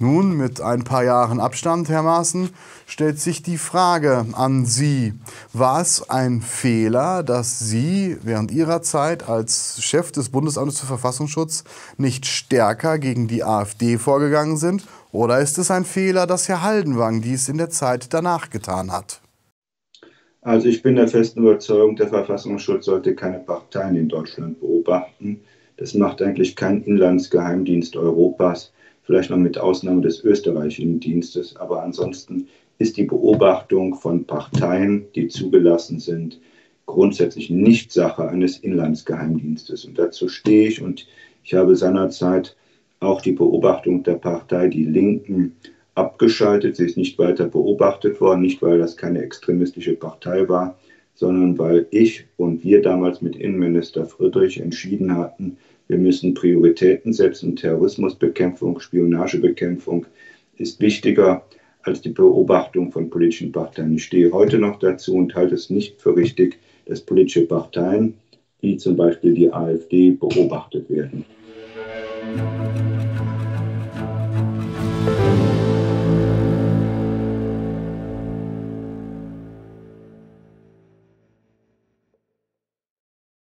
Nun, mit ein paar Jahren Abstand, Herr Maaßen, stellt sich die Frage an Sie. War es ein Fehler, dass Sie während Ihrer Zeit als Chef des Bundesamtes für Verfassungsschutz nicht stärker gegen die AfD vorgegangen sind? Oder ist es ein Fehler, dass Herr Haldenwang dies in der Zeit danach getan hat? Also ich bin der festen Überzeugung, der Verfassungsschutz sollte keine Parteien in Deutschland beobachten. Das macht eigentlich kein Inlandsgeheimdienst Europas vielleicht noch mit Ausnahme des österreichischen Dienstes. Aber ansonsten ist die Beobachtung von Parteien, die zugelassen sind, grundsätzlich nicht Sache eines Inlandsgeheimdienstes. Und dazu stehe ich und ich habe seinerzeit auch die Beobachtung der Partei Die Linken abgeschaltet. Sie ist nicht weiter beobachtet worden, nicht weil das keine extremistische Partei war, sondern weil ich und wir damals mit Innenminister Friedrich entschieden hatten, wir müssen Prioritäten setzen. Terrorismusbekämpfung, Spionagebekämpfung ist wichtiger als die Beobachtung von politischen Parteien. Ich stehe heute noch dazu und halte es nicht für richtig, dass politische Parteien, wie zum Beispiel die AfD, beobachtet werden.